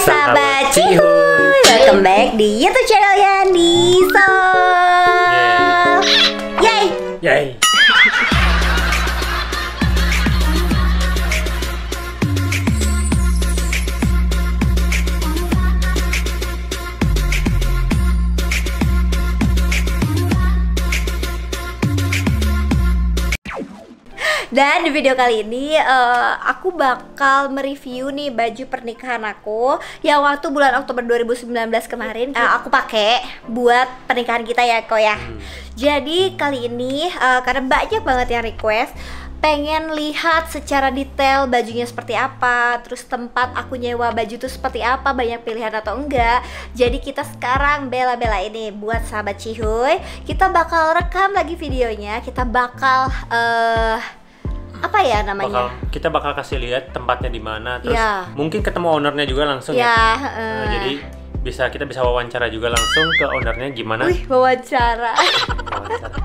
sahabat Cihuy Welcome back di YouTube channel Yandi Sol Dan di video kali ini eh, aku bakal mereview nih baju pernikahan aku yang waktu bulan Oktober 2019 kemarin eh, aku pakai buat pernikahan kita ya kok ya. Jadi kali ini eh, karena banyak banget yang request pengen lihat secara detail bajunya seperti apa, terus tempat aku nyewa baju itu seperti apa, banyak pilihan atau enggak. Jadi kita sekarang bela-bela ini buat sahabat Cihuy, kita bakal rekam lagi videonya, kita bakal eh apa ya Bakal, namanya? kita bakal kasih lihat tempatnya di mana terus Ya. mungkin ketemu ownernya juga langsung ya. Ya, Nah, eh. jadi bisa kita bisa wawancara juga langsung ke ownernya gimana Wih, wawancara. wawancara.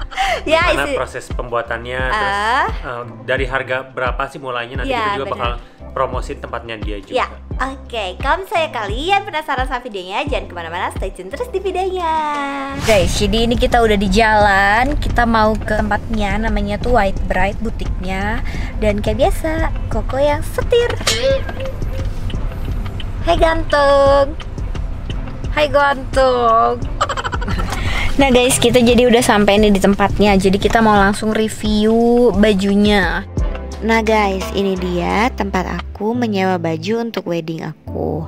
ya, Gimana isi- proses pembuatannya Ah. terus eh, dari harga berapa sih mulainya nanti Ya, kita juga benar. bakal promosiin tempatnya dia juga. Ya, oke. Kalau misalnya kalian penasaran sama videonya, jangan ke mana-mana, stay tune terus di videonya. Guys, jadi ini kita udah di jalan, kita mau ke tempatnya, namanya tuh White Bright butiknya. Dan kayak biasa, Koko yang setir. Hai ganteng. Hai ganteng. Nah guys, kita jadi udah sampai nih di tempatnya. Jadi kita mau langsung review bajunya. Nah guys, ini dia tempat aku menyewa baju untuk wedding aku.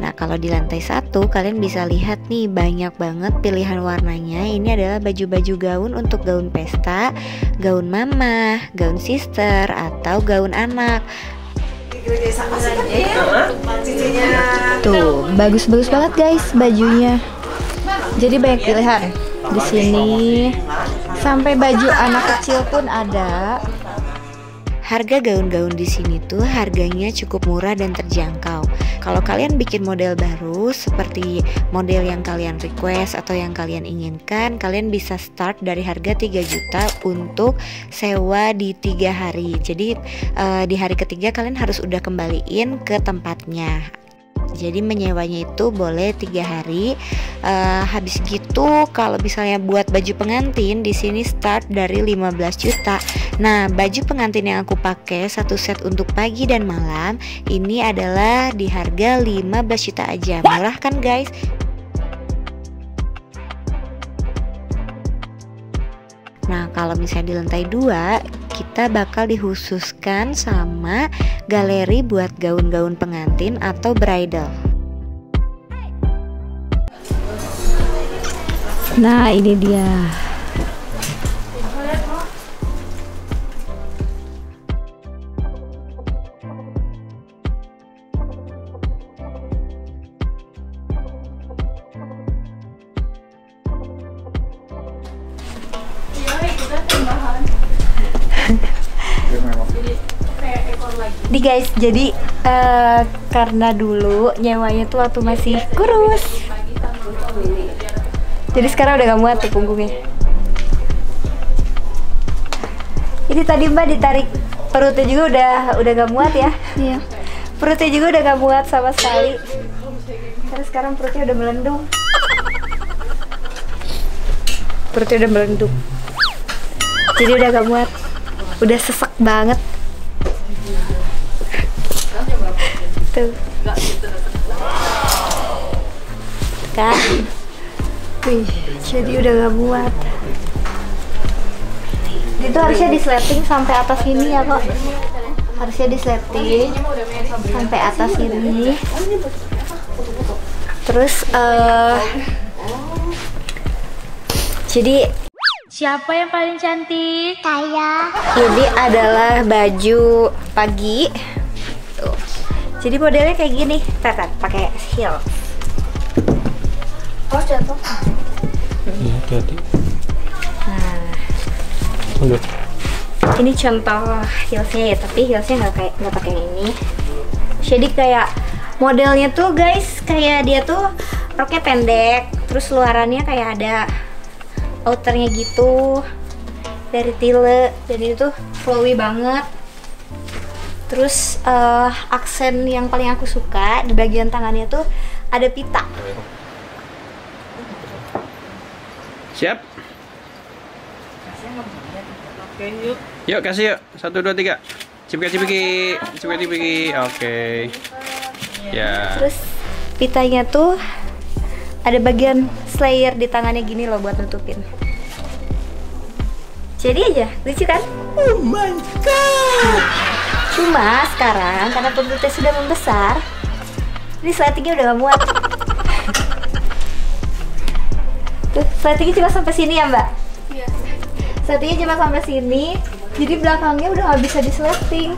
Nah kalau di lantai satu kalian bisa lihat nih banyak banget pilihan warnanya Ini adalah baju-baju gaun untuk gaun pesta, gaun mama, gaun sister, atau gaun anak Tuh, bagus-bagus banget guys bajunya. Jadi banyak pilihan di sini. Sampai baju anak kecil pun ada. Harga gaun-gaun di sini tuh harganya cukup murah dan terjangkau. Kalau kalian bikin model baru seperti model yang kalian request atau yang kalian inginkan, kalian bisa start dari harga 3 juta untuk sewa di tiga hari. Jadi eh, di hari ketiga kalian harus udah kembaliin ke tempatnya. Jadi menyewanya itu boleh tiga hari. Eh, habis gitu kalau misalnya buat baju pengantin di sini start dari 15 juta. Nah baju pengantin yang aku pakai satu set untuk pagi dan malam ini adalah di harga 15 juta aja. Murah kan guys? Nah, kalau misalnya di lantai dua, kita bakal dikhususkan sama galeri buat gaun-gaun pengantin atau bridal. Nah, ini dia. Guys, jadi eh, karena dulu nyewanya tuh waktu masih kurus. Jadi sekarang udah gak muat tuh punggungnya. Ini tadi Mbak ditarik perutnya juga udah udah gak muat ya? Iya. Perutnya juga udah gak muat sama sekali. Karena sekarang perutnya udah melendung. Perutnya udah melendung. Jadi udah gak muat. Udah sesek banget. Tuh. Kan? Wih, jadi udah gak muat. Itu harusnya disleting sampai atas ini ya kok. Harusnya disleting sampai atas ini. Terus eh jadi Siapa yang paling cantik? Kaya. Ini adalah baju pagi. Jadi modelnya kayak gini, tetet pakai heel. Oh, jatuh. Iya, hati-hati. Nah, Aduh. ini contoh heelsnya ya, tapi heelsnya nggak kayak nggak pakai yang ini. Jadi kayak modelnya tuh guys, kayak dia tuh roknya pendek, terus luarannya kayak ada outernya gitu dari Tile dan itu flowy banget terus eh, aksen yang paling aku suka di bagian tangannya tuh ada pita Siap? Yuk kasih yuk. Satu dua tiga. Cipika cipiki, cipika cipiki. Oke. Ya. terus pitanya tuh ada bagian slayer di tangannya gini loh buat nutupin jadi aja lucu kan oh my god cuma sekarang karena perutnya sudah membesar ini slatingnya udah gak muat tuh slatingnya cuma sampai sini ya mbak iya slatingnya cuma sampai sini jadi belakangnya udah gak bisa disleting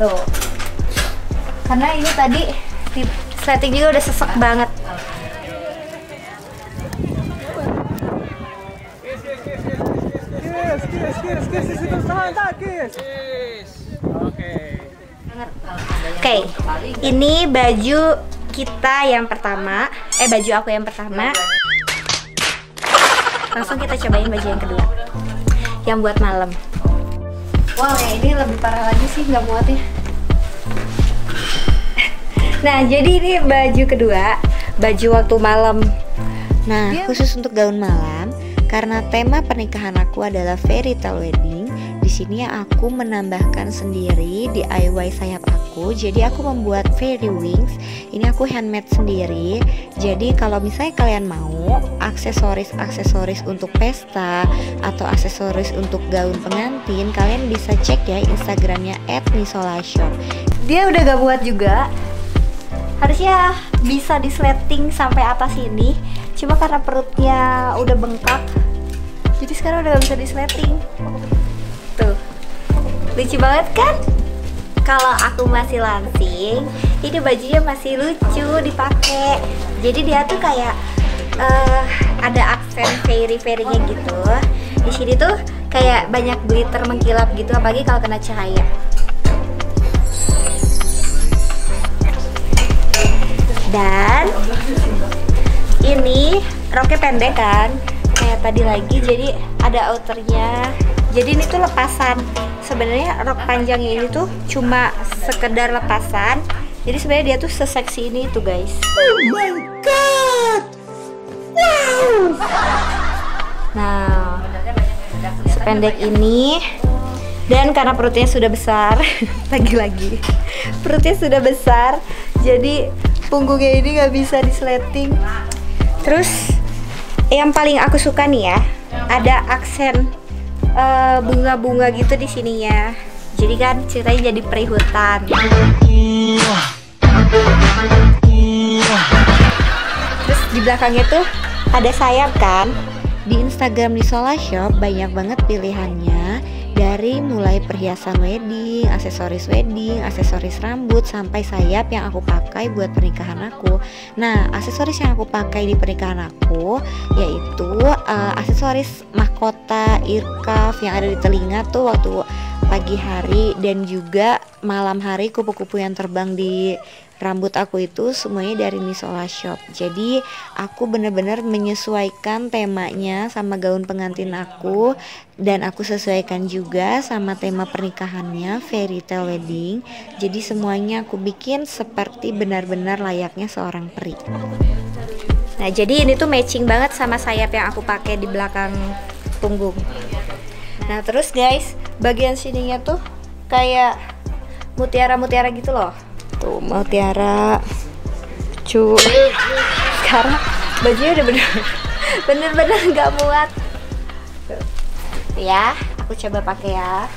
tuh karena ini tadi di sleting juga udah sesek banget Oke, ini baju kita yang pertama, eh baju aku yang pertama. Langsung kita cobain baju yang kedua, yang buat malam. Wow, ya ini lebih parah lagi sih nggak muat ya. Nah, jadi ini baju kedua, baju waktu malam. Nah, khusus untuk gaun malam, karena tema pernikahan aku adalah fairy tale wedding, di sini aku menambahkan sendiri DIY sayap aku. Jadi aku membuat fairy wings. Ini aku handmade sendiri. Jadi kalau misalnya kalian mau aksesoris-aksesoris untuk pesta atau aksesoris untuk gaun pengantin, kalian bisa cek ya Instagramnya @nisolashop. Dia udah gak muat juga. Harusnya bisa disleting sampai atas ini. Cuma karena perutnya udah bengkak. Jadi sekarang udah gak bisa disleting. Lucu banget kan? Kalau aku masih lansing, ini bajunya masih lucu dipakai. Jadi dia tuh kayak eh, ada aksen fairy fairynya gitu. Di sini tuh kayak banyak glitter mengkilap gitu, apalagi kalau kena cahaya. dan ini roknya pendek kan kayak tadi lagi jadi ada outernya jadi ini tuh lepasan. Sebenarnya rok panjangnya ini tuh cuma sekedar lepasan. Jadi sebenarnya dia tuh seseksi ini tuh guys. Oh my god! Wow! Nah sependek ini. Dan karena perutnya sudah besar lagi-lagi. Perutnya sudah besar jadi punggungnya ini nggak bisa disleting. Terus yang paling aku suka nih ya ada aksen eh, bunga-bunga gitu di sininya jadi kan ceritanya jadi perihutan. Terus di belakangnya tuh ada sayap kan? Di Instagram Nisola Shop banyak banget pilihannya dari mulai perhiasan wedding, aksesoris wedding, aksesoris rambut sampai sayap yang aku pakai buat pernikahan aku. Nah, aksesoris yang aku pakai di pernikahan aku yaitu eh, aksesoris mahkota earcuff yang ada di telinga tuh waktu pagi hari dan juga malam hari kupu-kupu yang terbang di rambut aku itu semuanya dari Nisola Shop. Jadi aku bener-bener menyesuaikan temanya sama gaun pengantin aku dan aku sesuaikan juga sama tema pernikahannya fairy tale wedding. Jadi semuanya aku bikin seperti benar-benar layaknya seorang peri. Nah, jadi ini tuh matching banget sama sayap yang aku pakai di belakang punggung. Nah, terus guys, bagian sininya tuh kayak mutiara-mutiara gitu loh. Tuh, mutiara. Cu. Sekarang bajunya udah bener bener-bener nggak muat. Tuh. Ya, aku coba pakai ya.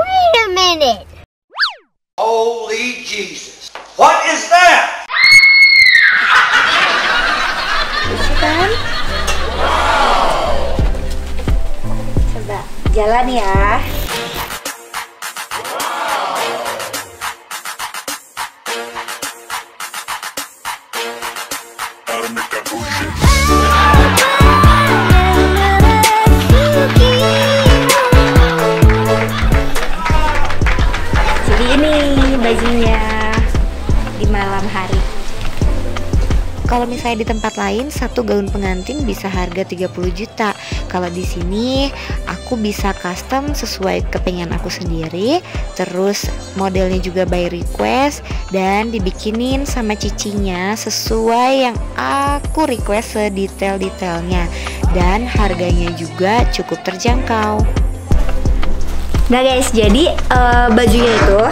Wait a minute. Holy Jesus. What is that? Lucu kan? Coba jalan ya. Kalau misalnya di tempat lain satu gaun pengantin bisa harga 30 juta. Kalau di sini aku bisa custom sesuai kepengen aku sendiri. Terus modelnya juga by request dan dibikinin sama cicinya sesuai yang aku request sedetail-detailnya dan harganya juga cukup terjangkau. Nah guys, jadi uh, bajunya itu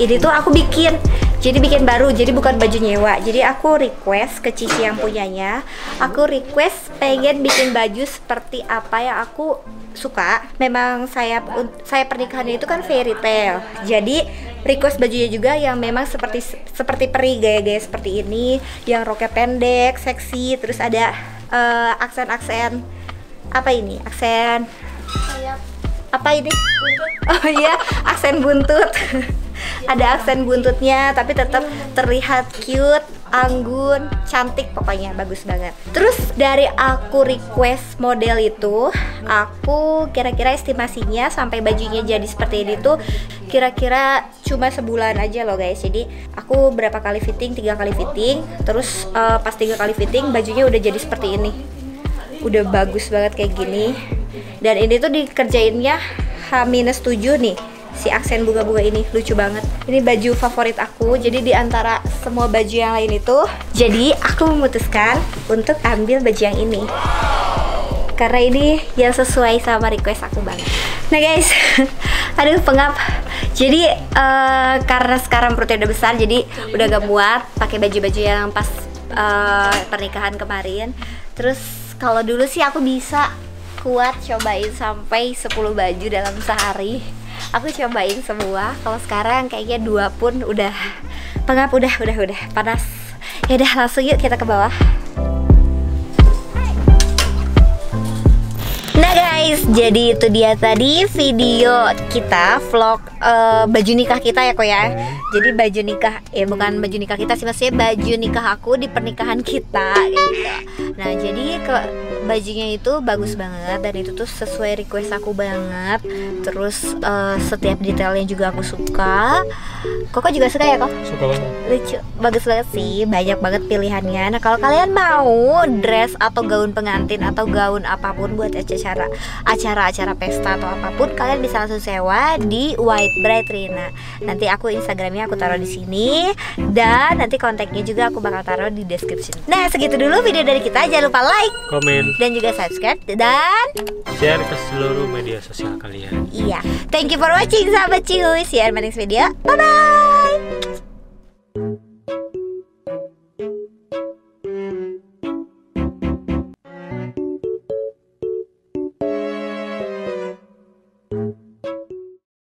ini tuh aku bikin jadi bikin baru jadi bukan baju nyewa. Jadi aku request ke Cici yang punyanya aku request pengen bikin baju seperti apa yang aku suka. Memang saya saya pernikahannya itu kan fairy tale. Jadi request bajunya juga yang memang seperti seperti peri gaya-gaya seperti ini yang roknya pendek seksi terus ada uh, aksen-aksen apa ini? Aksen apa ini? Oh iya aksen buntut ada aksen buntutnya tapi tetap terlihat cute anggun, cantik pokoknya bagus banget. Terus dari aku request model itu, aku kira-kira estimasinya sampai bajunya jadi seperti ini tuh kira-kira cuma sebulan aja loh guys. Jadi aku berapa kali fitting, tiga kali fitting, terus uh, pas tiga kali fitting bajunya udah jadi seperti ini. Udah bagus banget kayak gini. Dan ini tuh dikerjainnya H-7 nih si aksen bunga-bunga ini. Lucu banget. Ini baju favorit aku. Jadi di antara semua baju yang lain itu jadi aku memutuskan untuk ambil baju yang ini. Karena ini yang sesuai sama request aku banget. Nah guys aduh pengap. Jadi uh, karena sekarang perutnya udah besar jadi udah gak muat pakai baju-baju yang pas uh, pernikahan kemarin. Terus kalau dulu sih aku bisa kuat cobain sampai 10 baju dalam sehari aku cobain semua kalau sekarang kayaknya dua pun udah pengap udah udah udah panas ya udah langsung yuk kita ke bawah Nah guys, jadi itu dia tadi video kita vlog uh, baju nikah kita ya kok ya. Jadi baju nikah, ya bukan baju nikah kita sih maksudnya baju nikah aku di pernikahan kita gitu. Nah jadi ke bajunya itu bagus banget dan itu tuh sesuai request aku banget. Terus uh, setiap detailnya juga aku suka. Koko juga suka ya kok? Suka banget. Lucu, bagus banget sih, banyak banget pilihannya. Nah kalau kalian mau dress atau gaun pengantin atau gaun apa pun buat acara acara acara-acara pesta atau apa pun kalian bisa langsung sewa di White Bright Rina. Nanti aku Instagramnya aku taruh di sini dan nanti kontaknya juga aku bakal taruh di description. Nah segitu dulu video dari kita. Jangan lupa like, komen, dan juga subscribe dan share ke seluruh media sosial kalian. Iya. Thank you for watching sahabat cihuy. See you in my next video. Bye bye.